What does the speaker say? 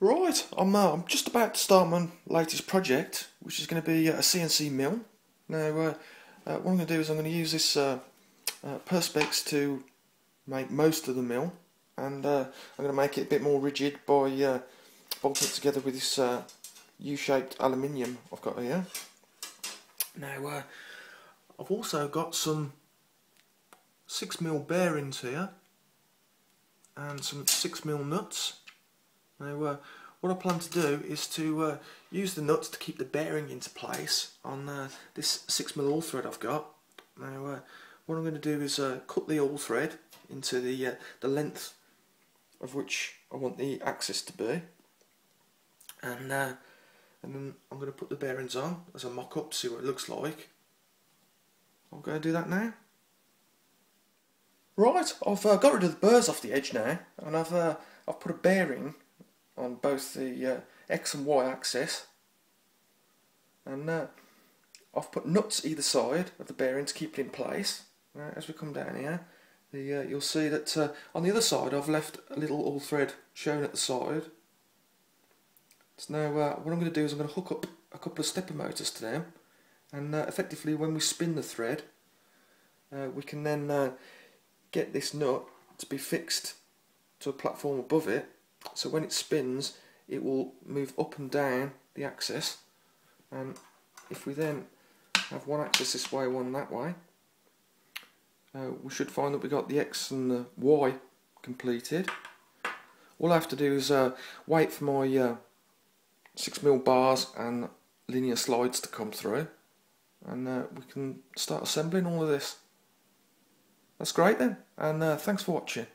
Right, I'm, uh, I'm just about to start my latest project, which is going to be a CNC mill. Now, uh, uh, what I'm going to do is I'm going to use this uh, uh, Perspex to make most of the mill, and uh, I'm going to make it a bit more rigid by uh, bolting it together with this uh, U-shaped aluminium I've got here. Now, uh, I've also got some 6mm bearings here, and some 6mm nuts. Now, uh, what I plan to do is to uh, use the nuts to keep the bearing into place on uh, this 6mm all thread I've got. Now, uh, what I'm going to do is uh, cut the all thread into the uh, the length of which I want the axis to be, and and then I'm going to put the bearings on as a mock-up, to see what it looks like. I'm going to do that now. Right, I've got rid of the burrs off the edge now, and I've I've put a bearing on both the uh, X and Y axis. And uh, I've put nuts either side of the bearing to keep it in place. Uh, as we come down here the, uh, you'll see that uh, on the other side I've left a little all thread shown at the side. So now uh, what I'm going to do is I'm going to hook up a couple of stepper motors to them. And effectively when we spin the thread we can then get this nut to be fixed to a platform above it so when it spins it will move up and down the axis. And if we then have one axis this way one that way uh, we should find that we got the X and the Y completed. All I have to do is uh, wait for my uh, 6mm bars and linear slides to come through. And uh, we can start assembling all of this. That's great then. And uh, thanks for watching